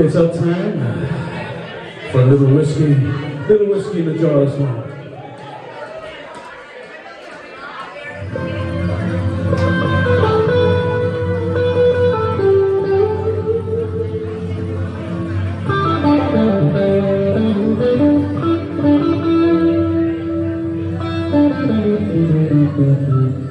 it's up time for a little whiskey, little whiskey in a jar of smile.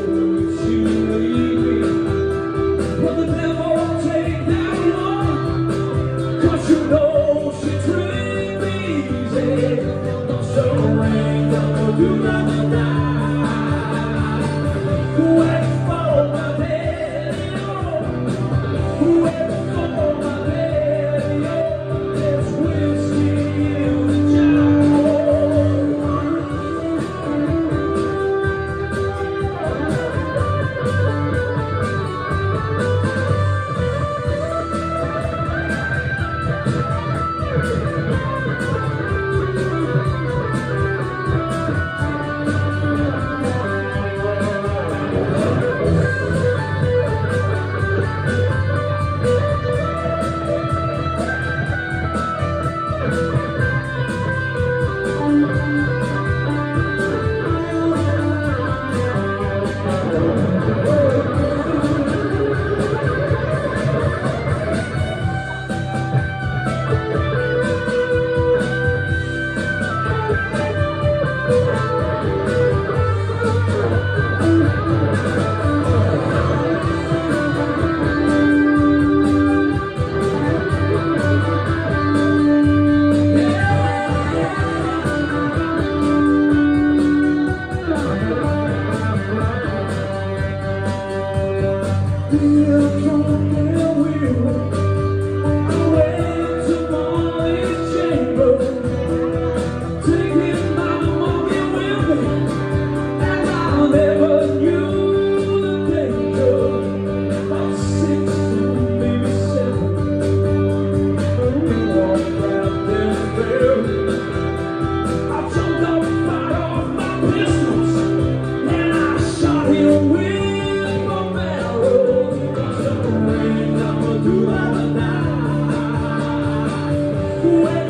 you. you. Where